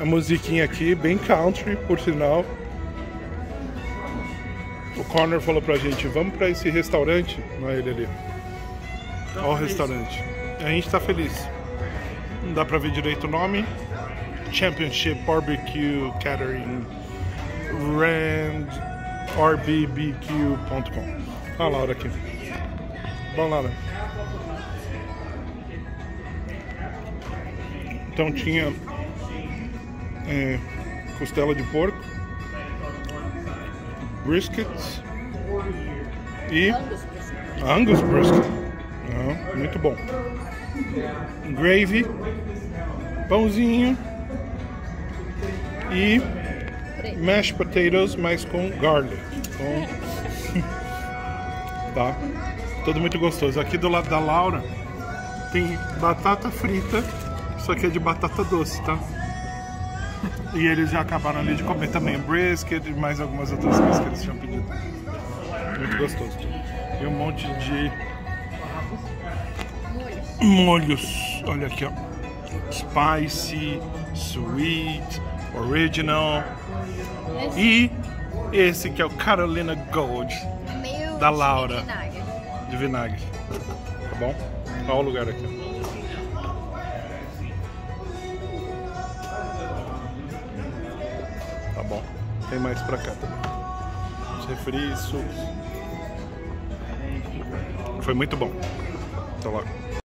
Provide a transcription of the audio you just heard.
A musiquinha aqui, bem country, por sinal. O Connor falou pra gente, vamos pra esse restaurante. É ele ali. Olha o restaurante. A gente tá feliz. Não dá pra ver direito o nome. Championship Barbecue Catering Rand rbbq.com. Olha a Laura aqui. Bom, Laura. Então tinha é, costela de porco, briskets e Angus brisket. Ah, muito bom. Gravy, pãozinho e mashed potatoes, mas com garlic. Então, tá? Tudo muito gostoso. Aqui do lado da Laura tem batata frita, só que é de batata doce, tá? E eles já acabaram ali de comer também brisket e mais algumas outras coisas que eles tinham pedido. Muito gostoso. E um monte de molhos. Olha aqui, ó. Spicy, sweet, original. E esse que é o Carolina Gold É Da Laura. de vinagre. de vinagre. Tá bom? Olha o lugar aqui. Bom. Tem mais pra cá também. Os sucos. Foi muito bom. Tá lá.